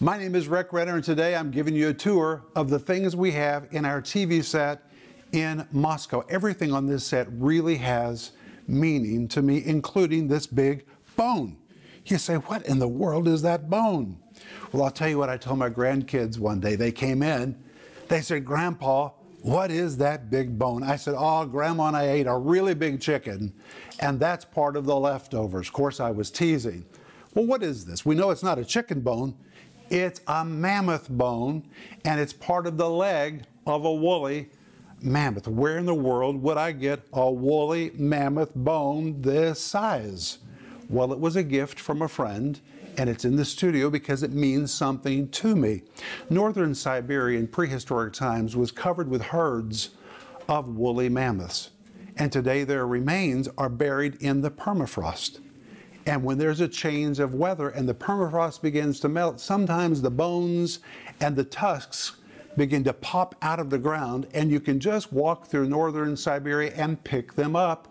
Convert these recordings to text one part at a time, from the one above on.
My name is Rick Renner, and today I'm giving you a tour of the things we have in our TV set in Moscow. Everything on this set really has meaning to me, including this big bone. You say, What in the world is that bone? Well, I'll tell you what I told my grandkids one day. They came in, they said, Grandpa, what is that big bone? I said, Oh, Grandma and I ate a really big chicken, and that's part of the leftovers. Of course, I was teasing. Well, what is this? We know it's not a chicken bone. It's a mammoth bone, and it's part of the leg of a woolly mammoth. Where in the world would I get a woolly mammoth bone this size? Well, it was a gift from a friend, and it's in the studio because it means something to me. Northern Siberia in prehistoric times was covered with herds of woolly mammoths, and today their remains are buried in the permafrost. And when there's a change of weather and the permafrost begins to melt, sometimes the bones and the tusks begin to pop out of the ground, and you can just walk through northern Siberia and pick them up.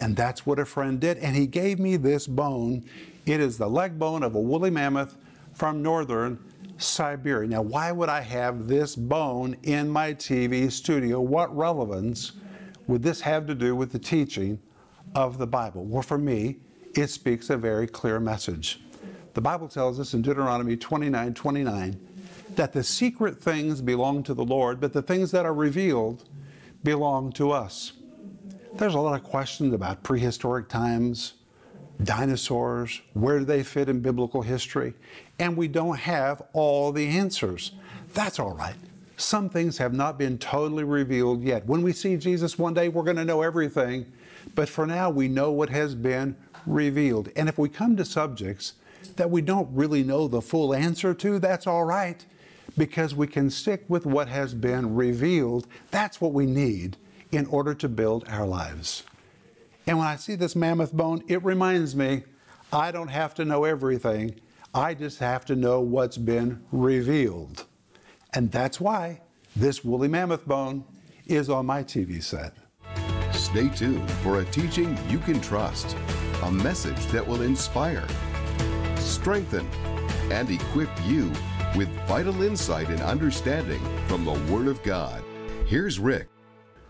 And that's what a friend did. And he gave me this bone. It is the leg bone of a woolly mammoth from northern Siberia. Now, why would I have this bone in my TV studio? What relevance would this have to do with the teaching of the Bible? Well, for me, it speaks a very clear message. The Bible tells us in Deuteronomy 29 29 that the secret things belong to the Lord, but the things that are revealed belong to us. There's a lot of questions about prehistoric times, dinosaurs, where do they fit in biblical history? And we don't have all the answers. That's all right. Some things have not been totally revealed yet. When we see Jesus one day, we're going to know everything. But for now, we know what has been revealed. And if we come to subjects that we don't really know the full answer to, that's all right, because we can stick with what has been revealed. That's what we need in order to build our lives. And when I see this mammoth bone, it reminds me I don't have to know everything. I just have to know what's been revealed. And that's why this woolly mammoth bone is on my TV set. Stay tuned for a teaching you can trust a message that will inspire, strengthen, and equip you with vital insight and understanding from the Word of God. Here's Rick.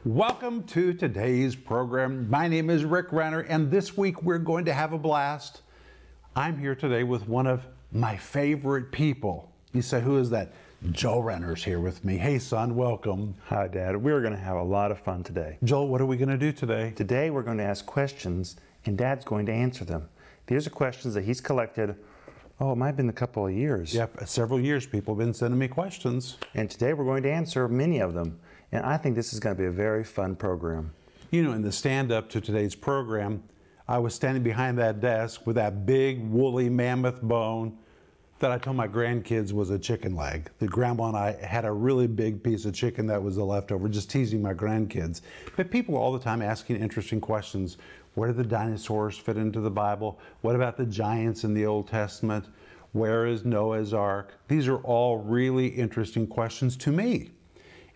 Welcome to today's program. My name is Rick Renner, and this week we're going to have a blast. I'm here today with one of my favorite people. You say, who is that? Joel Renner's here with me. Hey, son, welcome. Hi, Dad. We're going to have a lot of fun today. Joel, what are we going to do today? Today, we're going to ask questions and Dad's going to answer them. These are questions that he's collected. Oh, it might have been a couple of years. Yep, several years people have been sending me questions. And today we're going to answer many of them. And I think this is going to be a very fun program. You know, in the stand up to today's program, I was standing behind that desk with that big woolly mammoth bone that I told my grandkids was a chicken leg. The grandma and I had a really big piece of chicken that was a leftover, just teasing my grandkids. But people all the time asking interesting questions. Where do the dinosaurs fit into the Bible? What about the giants in the Old Testament? Where is Noah's Ark? These are all really interesting questions to me.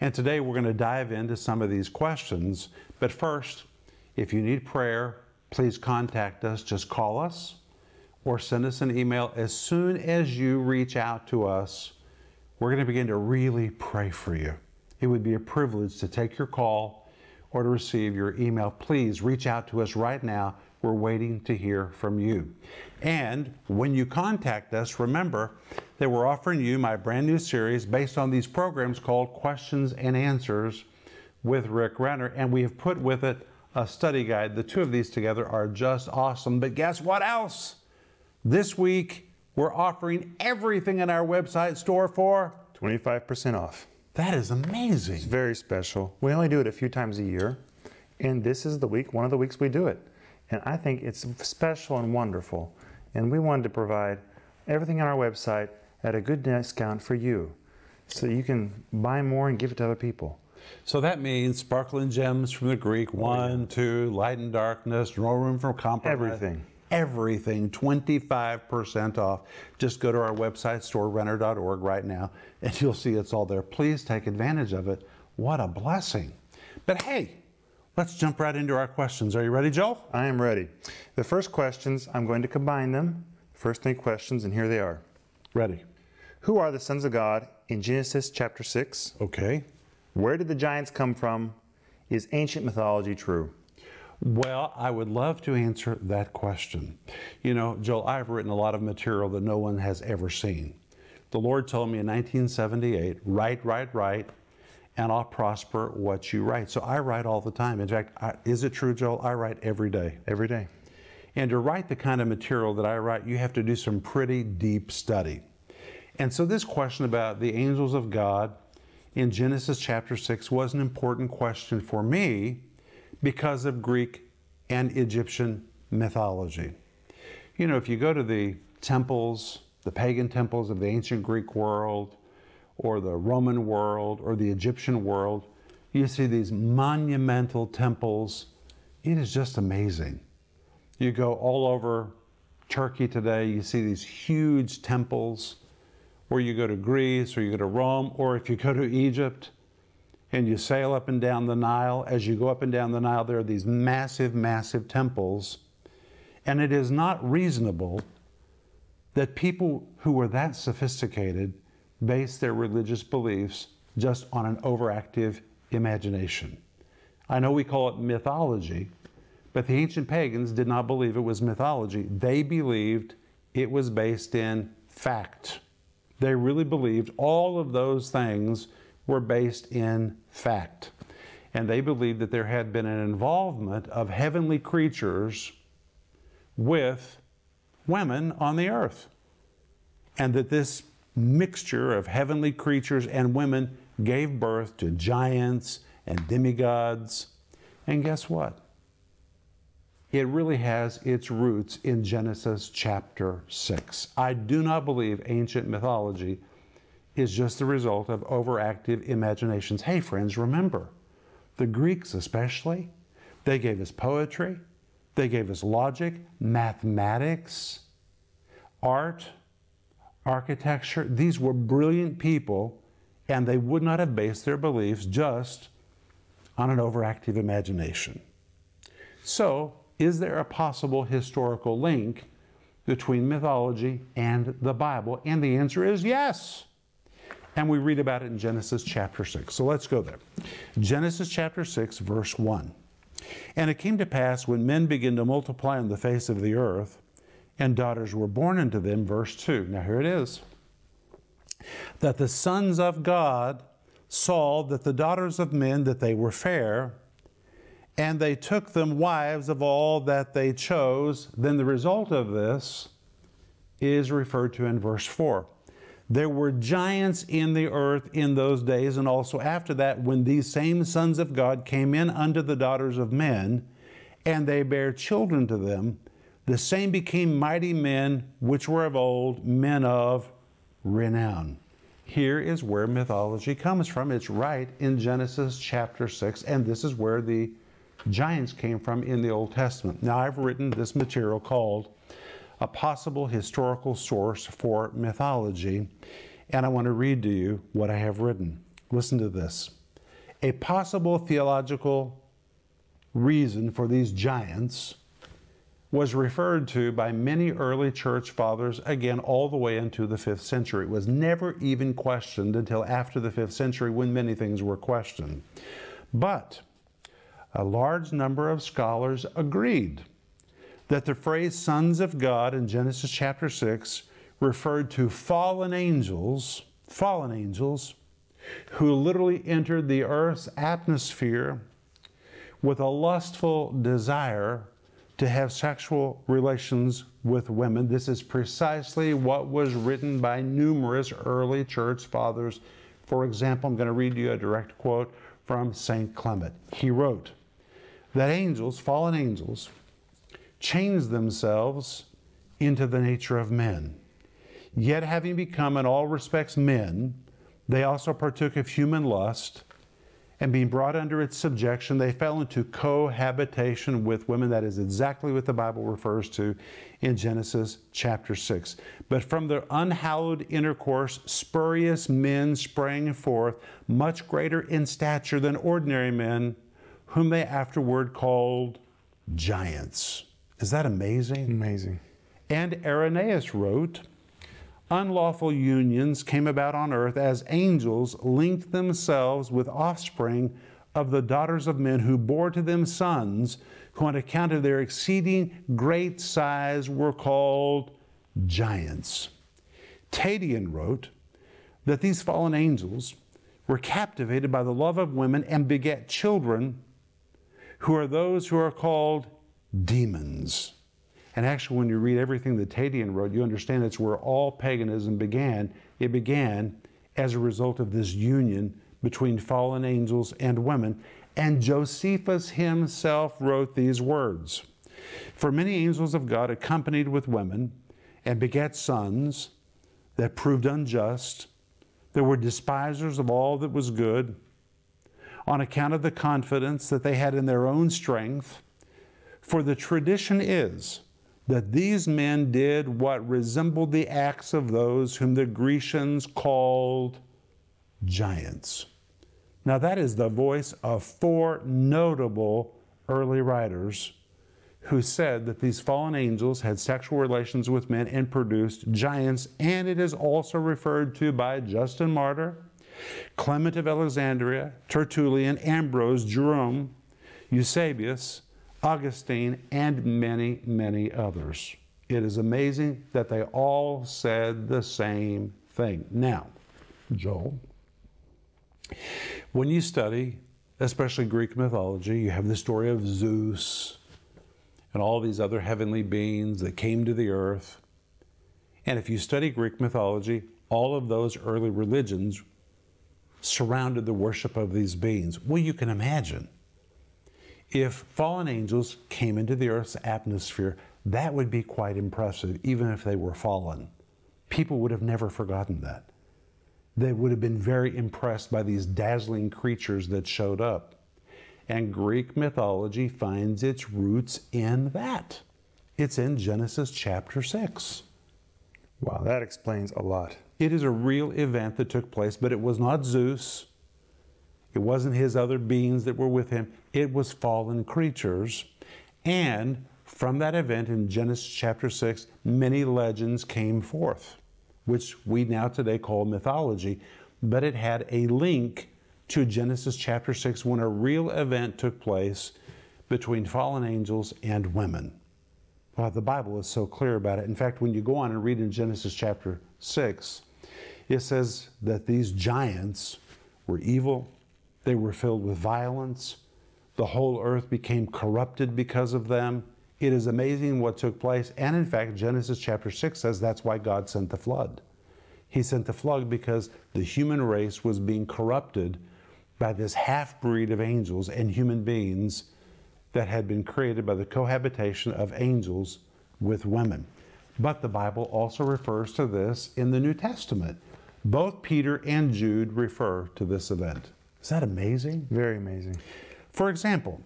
And today we're going to dive into some of these questions. But first, if you need prayer, please contact us. Just call us or send us an email. As soon as you reach out to us, we're going to begin to really pray for you. It would be a privilege to take your call or to receive your email, please reach out to us right now. We're waiting to hear from you. And when you contact us, remember that we're offering you my brand new series based on these programs called Questions and Answers with Rick Renner. And we have put with it a study guide. The two of these together are just awesome. But guess what else? This week, we're offering everything in our website store for 25% off. That is amazing. It's very special. We only do it a few times a year, and this is the week, one of the weeks we do it. And I think it's special and wonderful. And we wanted to provide everything on our website at a good discount for you so you can buy more and give it to other people. So that means sparkling gems from the Greek, oh, one, two, light and darkness, no room for compromise. Everything everything 25% off. Just go to our website, storerenner.org, right now, and you'll see it's all there. Please take advantage of it. What a blessing. But hey, let's jump right into our questions. Are you ready, Joel? I am ready. The first questions, I'm going to combine them. First three questions, and here they are. Ready. Who are the sons of God in Genesis chapter 6? Okay. Where did the giants come from? Is ancient mythology true? Well, I would love to answer that question. You know, Joel, I've written a lot of material that no one has ever seen. The Lord told me in 1978, write, write, write, and I'll prosper what you write. So I write all the time. In fact, I, is it true, Joel? I write every day. Every day. And to write the kind of material that I write, you have to do some pretty deep study. And so this question about the angels of God in Genesis chapter 6 was an important question for me because of Greek and Egyptian mythology. You know, if you go to the temples, the pagan temples of the ancient Greek world, or the Roman world, or the Egyptian world, you see these monumental temples. It is just amazing. You go all over Turkey today, you see these huge temples, or you go to Greece, or you go to Rome, or if you go to Egypt, and you sail up and down the Nile. As you go up and down the Nile, there are these massive, massive temples. And it is not reasonable that people who were that sophisticated base their religious beliefs just on an overactive imagination. I know we call it mythology, but the ancient pagans did not believe it was mythology. They believed it was based in fact. They really believed all of those things were based in fact. And they believed that there had been an involvement of heavenly creatures with women on the earth. And that this mixture of heavenly creatures and women gave birth to giants and demigods. And guess what? It really has its roots in Genesis chapter 6. I do not believe ancient mythology is just the result of overactive imaginations. Hey, friends, remember, the Greeks especially, they gave us poetry, they gave us logic, mathematics, art, architecture. These were brilliant people, and they would not have based their beliefs just on an overactive imagination. So, is there a possible historical link between mythology and the Bible? And the answer is yes. And we read about it in Genesis chapter 6. So let's go there. Genesis chapter 6, verse 1. And it came to pass when men began to multiply on the face of the earth, and daughters were born unto them, verse 2. Now here it is. That the sons of God saw that the daughters of men that they were fair, and they took them wives of all that they chose. Then the result of this is referred to in verse 4. There were giants in the earth in those days, and also after that, when these same sons of God came in unto the daughters of men, and they bare children to them, the same became mighty men which were of old, men of renown. Here is where mythology comes from. It's right in Genesis chapter 6, and this is where the giants came from in the Old Testament. Now, I've written this material called a possible historical source for mythology, and I want to read to you what I have written. Listen to this. A possible theological reason for these giants was referred to by many early church fathers, again, all the way into the fifth century. It was never even questioned until after the fifth century when many things were questioned. But a large number of scholars agreed that the phrase sons of God in Genesis chapter 6 referred to fallen angels, fallen angels, who literally entered the earth's atmosphere with a lustful desire to have sexual relations with women. This is precisely what was written by numerous early church fathers. For example, I'm going to read you a direct quote from St. Clement. He wrote that angels, fallen angels, changed themselves into the nature of men. Yet, having become in all respects men, they also partook of human lust, and being brought under its subjection, they fell into cohabitation with women. That is exactly what the Bible refers to in Genesis chapter 6. But from their unhallowed intercourse, spurious men sprang forth, much greater in stature than ordinary men, whom they afterward called giants. Is that amazing? Amazing. And Irenaeus wrote, unlawful unions came about on earth as angels linked themselves with offspring of the daughters of men who bore to them sons, who on account of their exceeding great size were called giants. Tatian wrote that these fallen angels were captivated by the love of women and beget children who are those who are called demons. And actually, when you read everything that Tatian wrote, you understand it's where all paganism began. It began as a result of this union between fallen angels and women. And Josephus himself wrote these words For many angels of God accompanied with women and begat sons that proved unjust, that were despisers of all that was good, on account of the confidence that they had in their own strength. For the tradition is that these men did what resembled the acts of those whom the Grecians called giants. Now, that is the voice of four notable early writers who said that these fallen angels had sexual relations with men and produced giants, and it is also referred to by Justin Martyr, Clement of Alexandria, Tertullian, Ambrose, Jerome, Eusebius, Augustine, and many, many others. It is amazing that they all said the same thing. Now, Joel, when you study, especially Greek mythology, you have the story of Zeus and all these other heavenly beings that came to the earth. And if you study Greek mythology, all of those early religions surrounded the worship of these beings. Well, you can imagine if fallen angels came into the earth's atmosphere, that would be quite impressive, even if they were fallen. People would have never forgotten that. They would have been very impressed by these dazzling creatures that showed up. And Greek mythology finds its roots in that. It's in Genesis chapter 6. Wow, that explains a lot. It is a real event that took place, but it was not Zeus. It wasn't his other beings that were with him. It was fallen creatures. And from that event in Genesis chapter 6, many legends came forth, which we now today call mythology, but it had a link to Genesis chapter 6 when a real event took place between fallen angels and women. Well, the Bible is so clear about it. In fact, when you go on and read in Genesis chapter 6, it says that these giants were evil, they were filled with violence, the whole earth became corrupted because of them. It is amazing what took place. And in fact, Genesis chapter 6 says that's why God sent the flood. He sent the flood because the human race was being corrupted by this half breed of angels and human beings that had been created by the cohabitation of angels with women. But the Bible also refers to this in the New Testament. Both Peter and Jude refer to this event. Is that amazing? Very amazing. For example,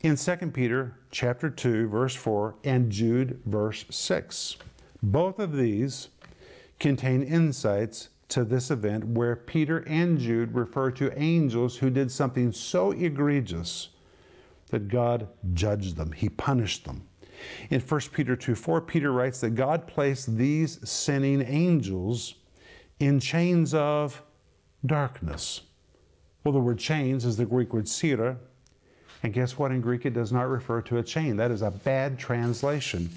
in 2 Peter chapter 2 verse 4 and Jude verse 6, both of these contain insights to this event where Peter and Jude refer to angels who did something so egregious that God judged them, he punished them. In 1 Peter 2 4, Peter writes that God placed these sinning angels in chains of darkness. Well, the word chains is the Greek word sira. And guess what? In Greek, it does not refer to a chain. That is a bad translation.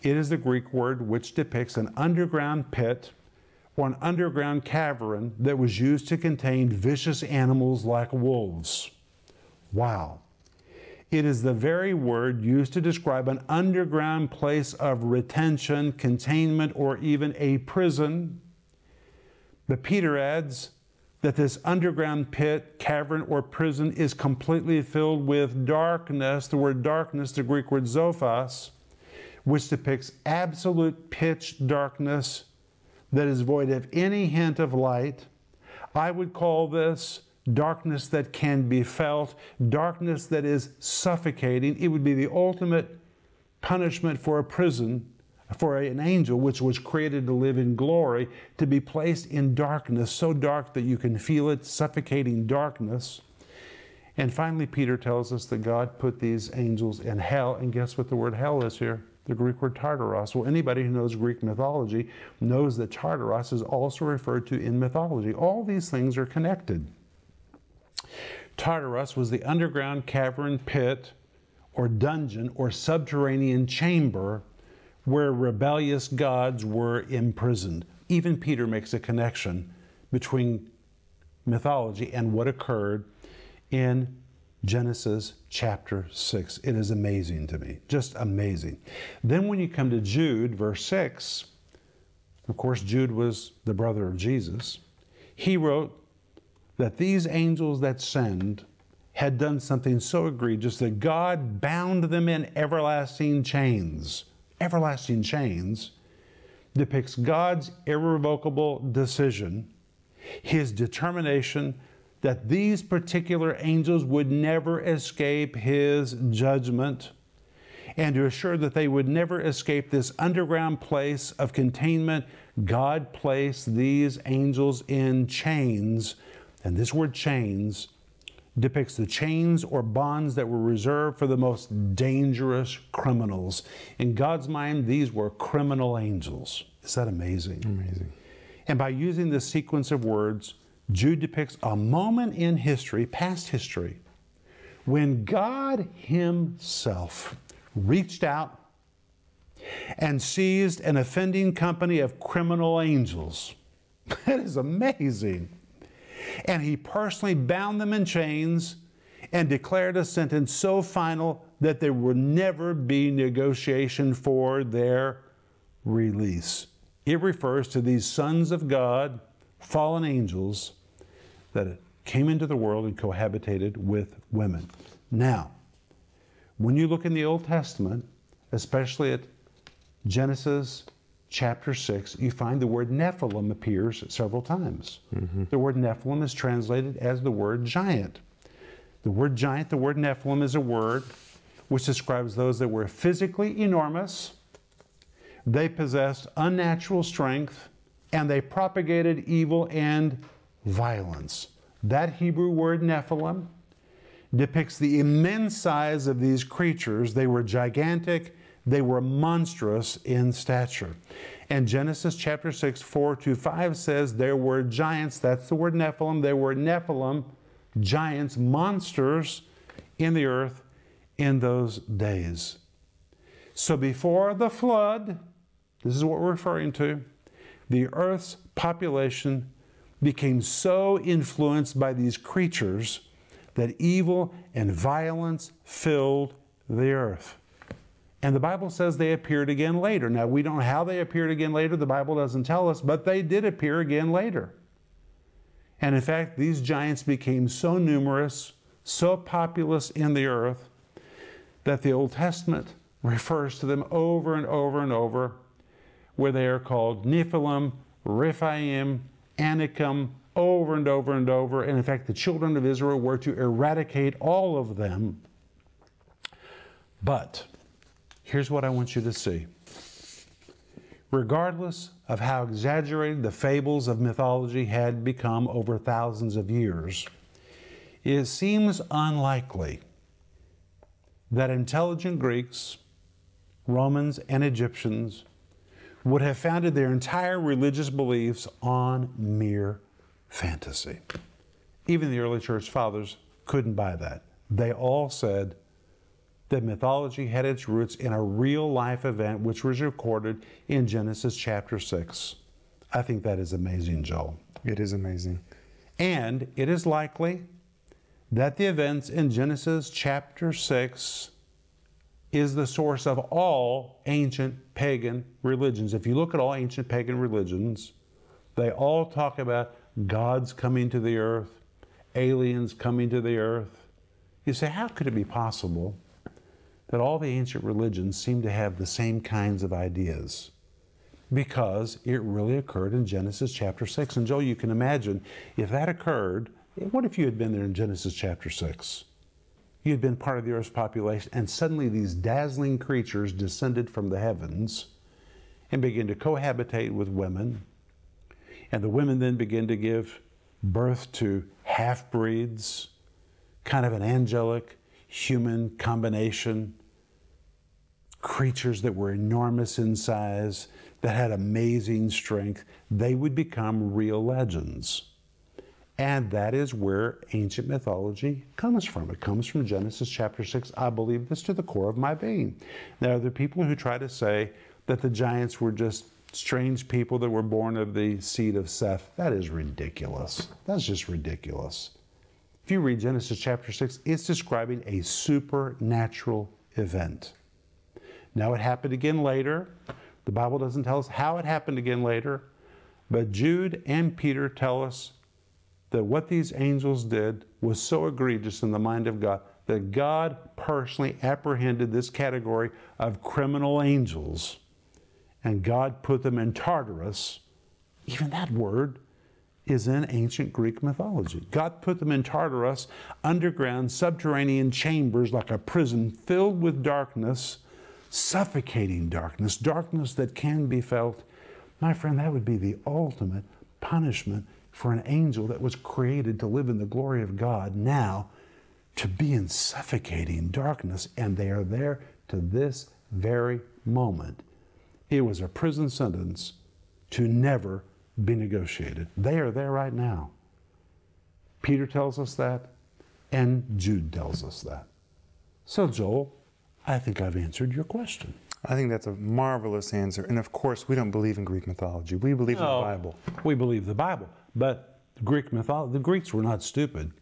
It is the Greek word which depicts an underground pit or an underground cavern that was used to contain vicious animals like wolves. Wow. It is the very word used to describe an underground place of retention, containment, or even a prison but Peter adds that this underground pit, cavern, or prison is completely filled with darkness. The word darkness, the Greek word zophos, which depicts absolute pitch darkness that is void of any hint of light. I would call this darkness that can be felt, darkness that is suffocating. It would be the ultimate punishment for a prison for an angel which was created to live in glory to be placed in darkness, so dark that you can feel it, suffocating darkness. And finally, Peter tells us that God put these angels in hell. And guess what the word hell is here? the Greek word Tartaros. Well, anybody who knows Greek mythology knows that Tartaros is also referred to in mythology. All these things are connected. Tartarus was the underground cavern pit or dungeon or subterranean chamber where rebellious gods were imprisoned. Even Peter makes a connection between mythology and what occurred in Genesis chapter 6. It is amazing to me, just amazing. Then when you come to Jude, verse 6, of course, Jude was the brother of Jesus. He wrote that these angels that sinned had done something so egregious that God bound them in everlasting chains. Everlasting chains depicts God's irrevocable decision, his determination that these particular angels would never escape his judgment, and to assure that they would never escape this underground place of containment, God placed these angels in chains. And this word chains depicts the chains or bonds that were reserved for the most dangerous criminals. In God's mind, these were criminal angels. Is that amazing? Amazing. And by using this sequence of words, Jude depicts a moment in history, past history, when God Himself reached out and seized an offending company of criminal angels. That is amazing. And He personally bound them in chains and declared a sentence so final that there would never be negotiation for their release. It refers to these sons of God, fallen angels, that came into the world and cohabitated with women. Now, when you look in the Old Testament, especially at Genesis chapter 6, you find the word Nephilim appears several times. Mm-hmm. The word Nephilim is translated as the word giant. The word giant, the word Nephilim, is a word which describes those that were physically enormous, they possessed unnatural strength, and they propagated evil and violence. That Hebrew word Nephilim depicts the immense size of these creatures. They were gigantic, they were monstrous in stature. And Genesis chapter 6, 4 to 5 says there were giants, that's the word Nephilim, there were Nephilim, giants, monsters in the earth in those days. So before the flood, this is what we're referring to, the earth's population became so influenced by these creatures that evil and violence filled the earth. And the Bible says they appeared again later. Now, we don't know how they appeared again later, the Bible doesn't tell us, but they did appear again later. And in fact, these giants became so numerous, so populous in the earth, that the Old Testament refers to them over and over and over, where they are called Nephilim, Rephaim, Anakim, over and over and over. And in fact, the children of Israel were to eradicate all of them. But Here's what I want you to see. Regardless of how exaggerated the fables of mythology had become over thousands of years, it seems unlikely that intelligent Greeks, Romans, and Egyptians would have founded their entire religious beliefs on mere fantasy. Even the early church fathers couldn't buy that. They all said, that mythology had its roots in a real life event which was recorded in Genesis chapter 6. I think that is amazing, Joel. It is amazing. And it is likely that the events in Genesis chapter 6 is the source of all ancient pagan religions. If you look at all ancient pagan religions, they all talk about gods coming to the earth, aliens coming to the earth. You say, how could it be possible that all the ancient religions seem to have the same kinds of ideas because it really occurred in Genesis chapter 6. And Joe, you can imagine if that occurred, what if you had been there in Genesis chapter 6? You had been part of the earth's population, and suddenly these dazzling creatures descended from the heavens and began to cohabitate with women. And the women then begin to give birth to half breeds, kind of an angelic human combination creatures that were enormous in size, that had amazing strength, they would become real legends. And that is where ancient mythology comes from. It comes from Genesis chapter 6. I believe this to the core of my being. There are the people who try to say that the giants were just strange people that were born of the seed of Seth. That is ridiculous. That's just ridiculous. If you read Genesis chapter 6, it's describing a supernatural event. Now, it happened again later. The Bible doesn't tell us how it happened again later, but Jude and Peter tell us that what these angels did was so egregious in the mind of God that God personally apprehended this category of criminal angels and God put them in Tartarus. Even that word is in ancient Greek mythology. God put them in Tartarus, underground, subterranean chambers like a prison filled with darkness suffocating darkness, darkness that can be felt. My friend, that would be the ultimate punishment for an angel that was created to live in the glory of God now to be in suffocating darkness, and they are there to this very moment. It was a prison sentence to never be negotiated. They are there right now. Peter tells us that, and Jude tells us that. So, Joel, I think I've answered your question. I think that's a marvelous answer. And of course, we don't believe in Greek mythology. We believe no, in the Bible. We believe the Bible. But Greek mythology, the Greeks were not stupid.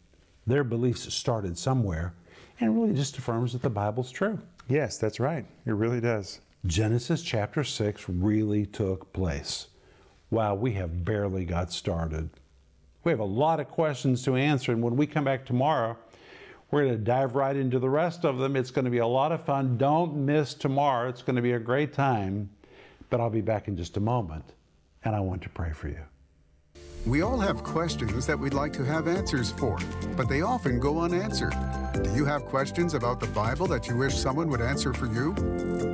Their beliefs started somewhere and really just affirms that the Bible's true. Yes, that's right. It really does. Genesis chapter 6 really took place. Wow, we have barely got started. We have a lot of questions to answer, and when we come back tomorrow, we're going to dive right into the rest of them. It's going to be a lot of fun. Don't miss tomorrow. It's going to be a great time. But I'll be back in just a moment, and I want to pray for you. We all have questions that we'd like to have answers for, but they often go unanswered. Do you have questions about the Bible that you wish someone would answer for you?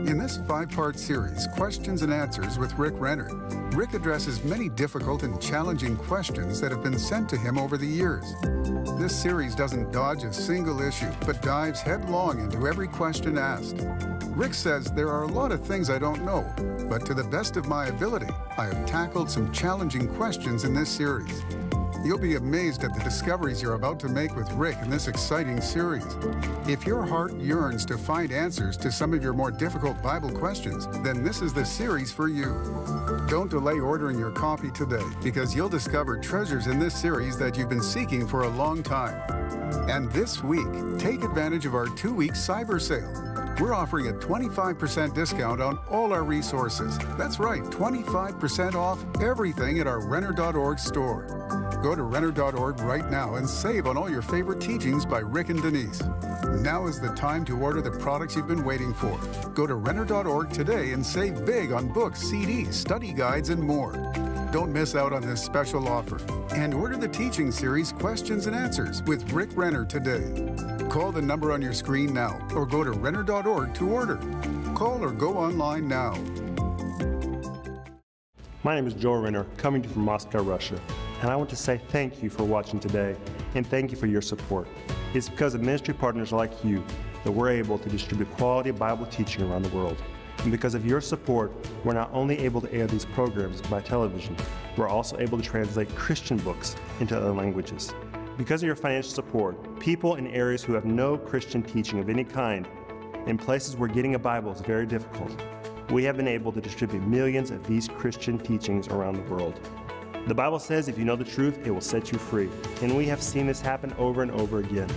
In this five-part series, Questions and Answers with Rick Renner, Rick addresses many difficult and challenging questions that have been sent to him over the years. This series doesn't dodge a single issue, but dives headlong into every question asked. Rick says there are a lot of things I don't know, but to the best of my ability, I have tackled some challenging questions in this series. You'll be amazed at the discoveries you're about to make with Rick in this exciting series. If your heart yearns to find answers to some of your more difficult Bible questions, then this is the series for you. Don't delay ordering your copy today because you'll discover treasures in this series that you've been seeking for a long time. And this week, take advantage of our two week cyber sale. We're offering a 25% discount on all our resources. That's right, 25% off everything at our Renner.org store. Go to Renner.org right now and save on all your favorite teachings by Rick and Denise. Now is the time to order the products you've been waiting for. Go to Renner.org today and save big on books, CDs, study guides, and more. Don't miss out on this special offer. And order the teaching series Questions and Answers with Rick Renner today. Call the number on your screen now or go to Renner.org to order. Call or go online now. My name is Joel Renner, coming to you from Moscow, Russia, and I want to say thank you for watching today and thank you for your support. It's because of ministry partners like you that we're able to distribute quality Bible teaching around the world. And because of your support, we're not only able to air these programs by television, we're also able to translate Christian books into other languages. Because of your financial support, people in areas who have no Christian teaching of any kind, in places where getting a Bible is very difficult, we have been able to distribute millions of these Christian teachings around the world. The Bible says if you know the truth, it will set you free. And we have seen this happen over and over again.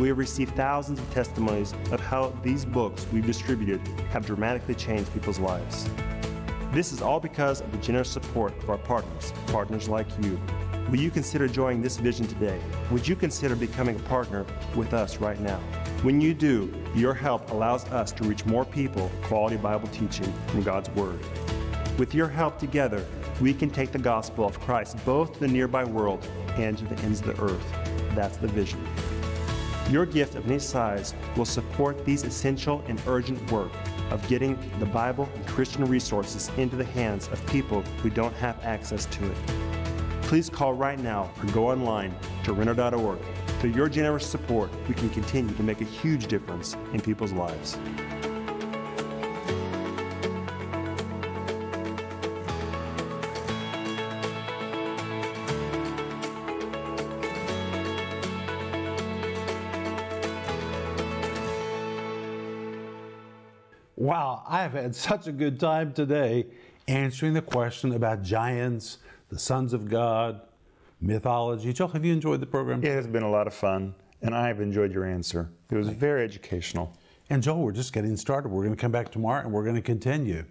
We have received thousands of testimonies of how these books we've distributed have dramatically changed people's lives. This is all because of the generous support of our partners, partners like you. Will you consider joining this vision today? Would you consider becoming a partner with us right now? When you do, your help allows us to reach more people quality Bible teaching from God's Word. With your help together, we can take the gospel of Christ both to the nearby world and to the ends of the earth. That's the vision. Your gift of any size will support these essential and urgent work of getting the Bible and Christian resources into the hands of people who don't have access to it. Please call right now or go online to Renner.org. Through your generous support, we can continue to make a huge difference in people's lives. Wow, I have had such a good time today answering the question about giants, the sons of God, mythology. Joel, have you enjoyed the program? It has been a lot of fun, and I've enjoyed your answer. It was very educational. And Joel, we're just getting started. We're going to come back tomorrow and we're going to continue.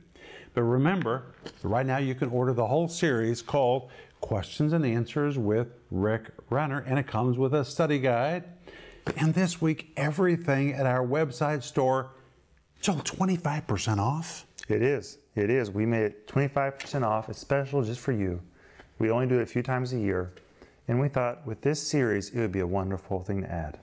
But remember, right now you can order the whole series called Questions and Answers with Rick Renner, and it comes with a study guide. And this week, everything at our website store, Joel, 25% off. It is. It is. We made it 25% off. It's special just for you. We only do it a few times a year. And we thought with this series, it would be a wonderful thing to add.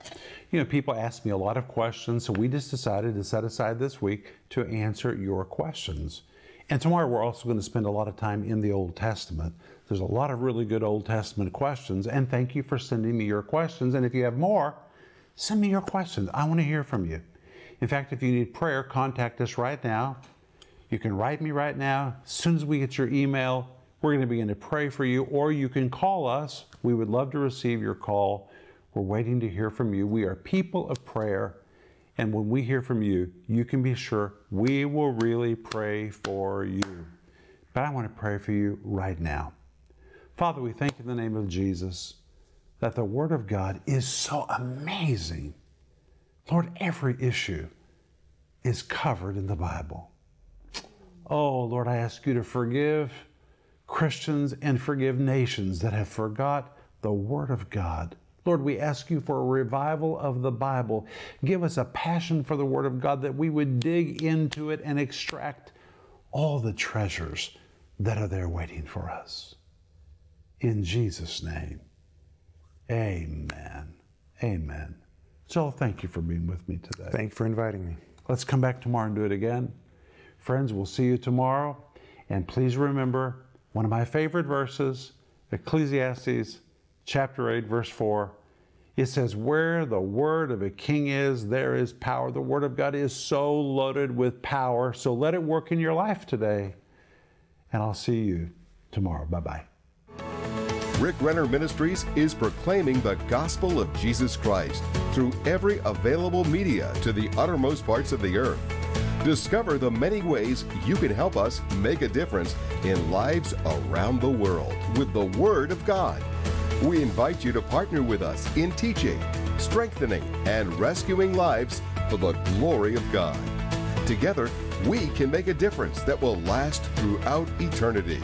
You know, people ask me a lot of questions, so we just decided to set aside this week to answer your questions. And tomorrow we're also going to spend a lot of time in the Old Testament. There's a lot of really good Old Testament questions, and thank you for sending me your questions. And if you have more, send me your questions. I want to hear from you. In fact, if you need prayer, contact us right now. You can write me right now. As soon as we get your email, we're going to begin to pray for you, or you can call us. We would love to receive your call. We're waiting to hear from you. We are people of prayer. And when we hear from you, you can be sure we will really pray for you. But I want to pray for you right now. Father, we thank you in the name of Jesus that the Word of God is so amazing. Lord, every issue is covered in the Bible. Oh, Lord, I ask you to forgive Christians and forgive nations that have forgot the Word of God. Lord, we ask you for a revival of the Bible. Give us a passion for the Word of God that we would dig into it and extract all the treasures that are there waiting for us. In Jesus' name, amen. Amen. Joel, thank you for being with me today. Thank you for inviting me. Let's come back tomorrow and do it again. Friends, we'll see you tomorrow. And please remember one of my favorite verses, Ecclesiastes chapter 8, verse 4. It says, Where the word of a king is, there is power. The word of God is so loaded with power. So let it work in your life today. And I'll see you tomorrow. Bye bye. Rick Renner Ministries is proclaiming the gospel of Jesus Christ through every available media to the uttermost parts of the earth. Discover the many ways you can help us make a difference in lives around the world with the Word of God. We invite you to partner with us in teaching, strengthening, and rescuing lives for the glory of God. Together, we can make a difference that will last throughout eternity.